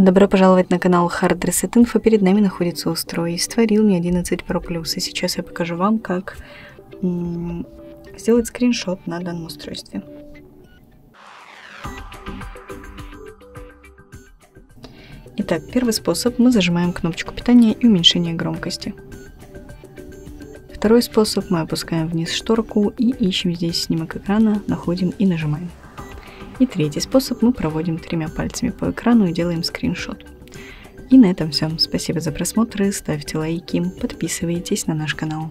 Добро пожаловать на канал Hard Reset Info. Перед нами находится устройство Realme 11 Pro Plus. И сейчас я покажу вам, как сделать скриншот на данном устройстве. Итак, первый способ. Мы зажимаем кнопочку питания и уменьшения громкости. Второй способ. Мы опускаем вниз шторку и ищем здесь снимок экрана, находим и нажимаем. И третий способ мы проводим тремя пальцами по экрану и делаем скриншот. И на этом все. Спасибо за просмотр, ставьте лайки, подписывайтесь на наш канал.